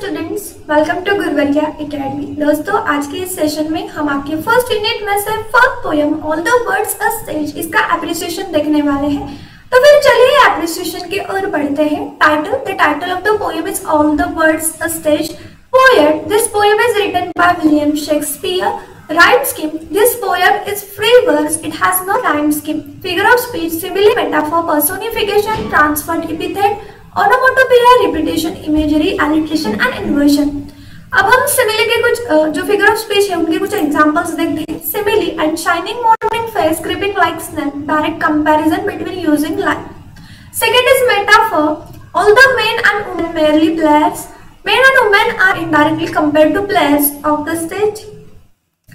Students welcome to Gurvariya academy दोस्तों आज के इस सेशन में हम आपके फ़र्स्ट यूनिट में से first poem all the world's a stage इसका एप्रिसिएशन देखने वाले हैं तो फिर चलिए एप्रिसिएशन की ओर बढ़ते हैं title the title of the poem is all the world's a stage poet this poem is written by William Shakespeare Rhyme scheme. This poem is free verse. It has no rhyme scheme. Figure of speech, simile, metaphor, personification, transferred epithet, onomatopoeia repetition imagery alliteration and inversion अब हम simile के कुछ जो figure of speech है उनके कुछ examples देखते हैं simile and shining morning face creeping like snake direct comparison between using line second is metaphor all the men and women merely players men and women are indirectly compared to players of the stage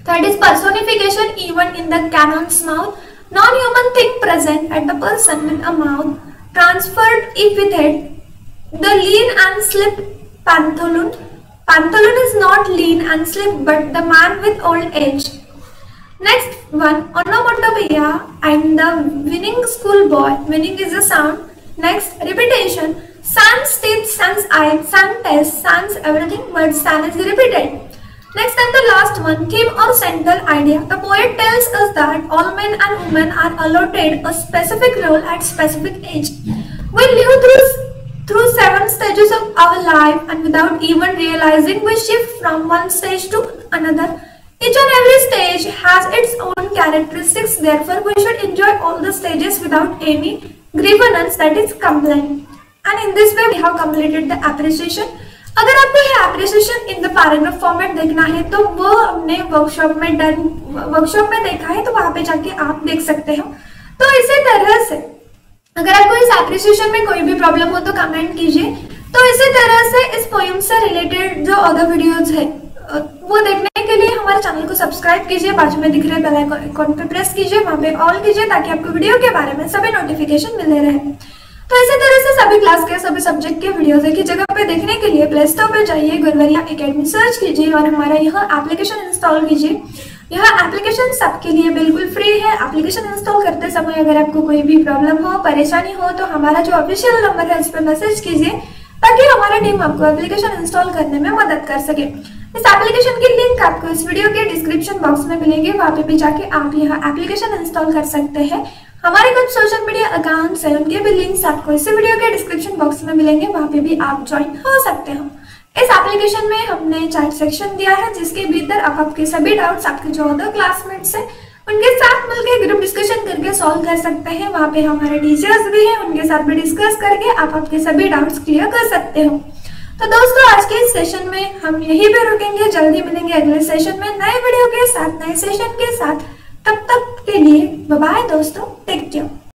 third is personification even in the canon's mouth non-human thing present at the person with a mouth transferred epithet, the lean and slip pantaloon. Pantaloon is not lean and slip but the man with old age. Next one, onomatopoeia and the winning schoolboy. Winning is a sound. Next, repetition. Sans teeth, sans eye, sans test, sans everything but sans is repeated. Next and the last one, theme or central idea. The poet tells us that all men and women are allotted a specific role at specific age. We live through, through seven stages of our life and without even realizing we shift from one stage to another. Each and every stage has its own characteristics. Therefore, we should enjoy all the stages without any grievance that is complaint. And in this way, we have completed the appreciation. अगर आपको ये appreciation in the paragraph format देखना है तो वो हमने workshop में done workshop में देखा है तो वहाँ पे जाके आप देख सकते हो। तो इसी तरह से, अगर आपको इस एप्रिसिएशन में कोई भी प्रॉब्लम हो तो कमेंट कीजिए। तो इसी तरह से इस पोइम से रिलेटेड जो अदर वीडियोज़ है वो देखने के लिए हमारे चैनल को सब्सक्राइब कीजिए, बाजू में दिख रहे बेल आइकॉन पे प्रेस कीजिए, वहाँ पे ऑल कीजिए, ताकि आपको वीडियो के बारे में सभी नोटिफिकेशन मिलते रहे। तो इसी तरह से सभी क्लास के सभी सब्जेक्ट के वीडियोस एक ही जगह पे देखने के लिए प्ले स्टोर पे जाइए, गुरवरिया एकेडमी सर्च कीजिए और हमारा यह एप्लीकेशन इंस्टॉल कीजिए। यह एप्लीकेशन सबके लिए बिल्कुल फ्री है। एप्लीकेशन इंस्टॉल करते समय अगर आपको कोई भी प्रॉब्लम हो, परेशानी हो तो हमारा जो ऑफिशियल नंबर है, उस पर मैसेज कीजिए, ताकि हमारा टीम आपको एप्लीकेशन इंस्टॉल करने में मदद कर सके। इस एप्लीकेशन की लिंक आपको इस वीडियो के डिस्क्रिप्शन बॉक्स में मिलेगी। वहाँ पे भी जाके आप यह एप्लीकेशन इंस्टॉल कर सकते हैं। हमारे कुछ सोशल मीडिया अकाउंट्स हैं, उनके भी लिंक्स आपको इस वीडियो के डिस्क्रिप्शन बॉक्स में मिलेंगे, वहाँ पे भी आप ज्वाइन हो सकते हो। इस एप्लीकेशन में हमने चैट सेक्शन दिया है, जिसके भीतर आप आपके सभी डाउट्स आपके जो अदर क्लासमेट्स हैं, उनके साथ मिलकर ग्रुप डिस्कशन करके सॉल्व कर सकते हैं। वहाँ पे हमारे टीचर्स भी हैं, उनके साथ भी डिस्कस करके आप आपके सभी डाउट्स क्लियर कर सकते हो। तो दोस्तों, आज के इस सेशन में हम यही पे रुकेंगे। जल्दी मिलेंगे अगले सेशन में नए वीडियो के साथ, नए सेशन के साथ। तब तक के लिए बाय दोस्तों टेक केयर